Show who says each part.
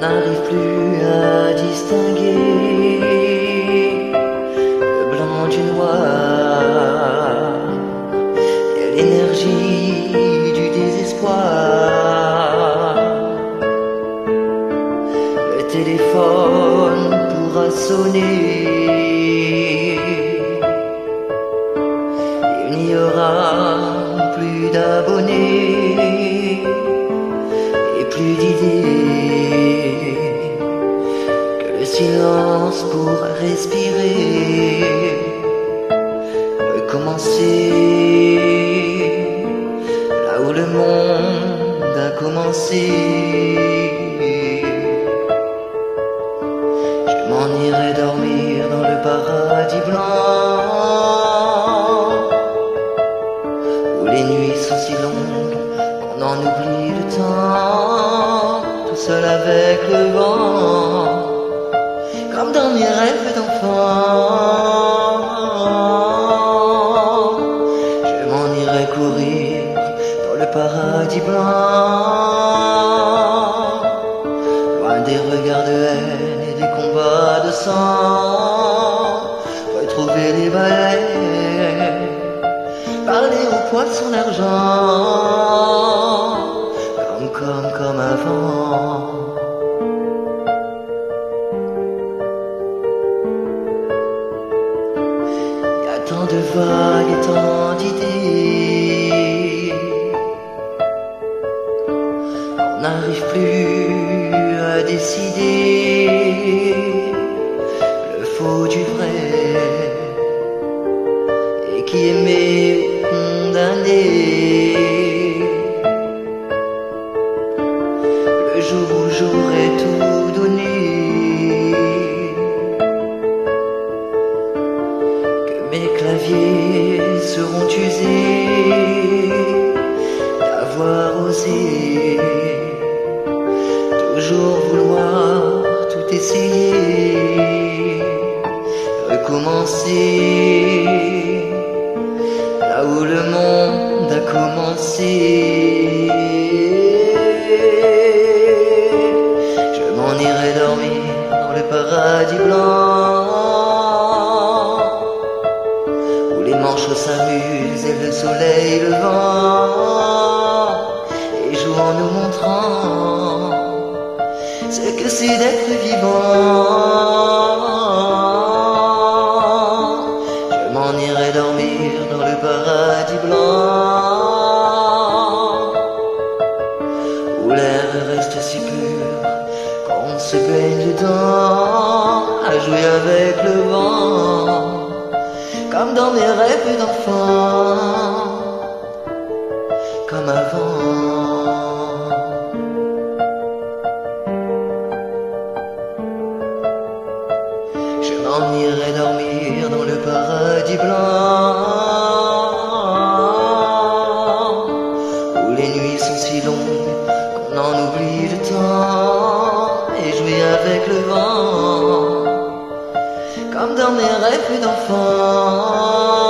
Speaker 1: n'arrive plus à distinguer le blanc du noir et l'énergie du désespoir. Le téléphone pourra sonner. Il n'y aura plus d'abonnés. Pour respirer, recommencer là où le monde a commencé. Je m'en irai dormir dans le paradis blanc où les nuits sont si longues qu'on en oublie le temps, tout seul avec le vent, comme dans mes rêves d'enfant. Je m'en irai courir dans le paradis blanc, loin des regards de haine et des combats de sang, retrouver les balais parler aux poissons d'argent, de vagues et tant d'idées, on n'arrive plus à décider le faux du vrai et qui aimait condamné. Le jour où j'aurais tout seront usés d'avoir osé toujours vouloir tout essayer, recommencer s'amusent et le soleil le vent et jouent en nous montrant ce que c'est d'être vivant. Je m'en irai dormir dans le paradis blanc où l'air reste si pur qu'on se baigne dedans à jouer avec le vent comme dans mes rêves d'enfant comme avant. Je m'en irai dormir dans le paradis blanc où les nuits sont si longues qu'on en oublie comme dans mes rêves d'enfant.